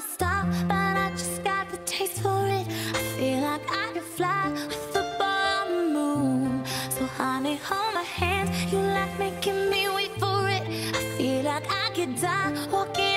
stop, but I just got the taste for it. I feel like I could fly with the ball on the moon. So honey, hold my hands, you like making me wait for it. I feel like I could die walking.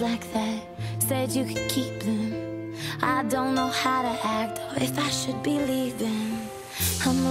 like that Said you could keep them. I don't know how to act Or if I should be leaving. I'm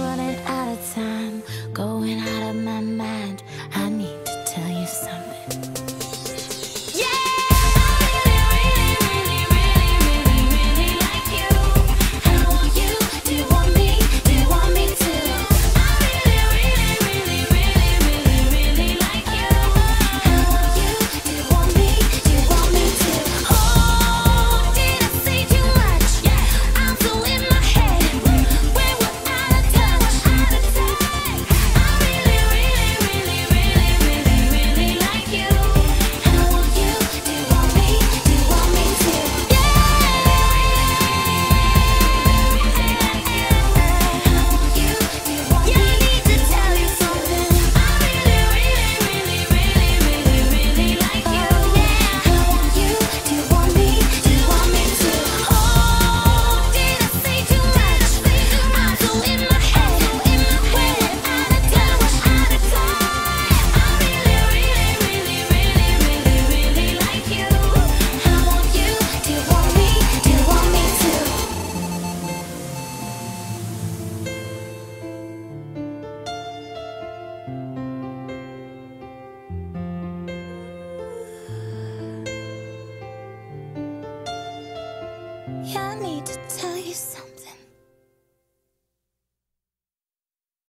I need to tell you something.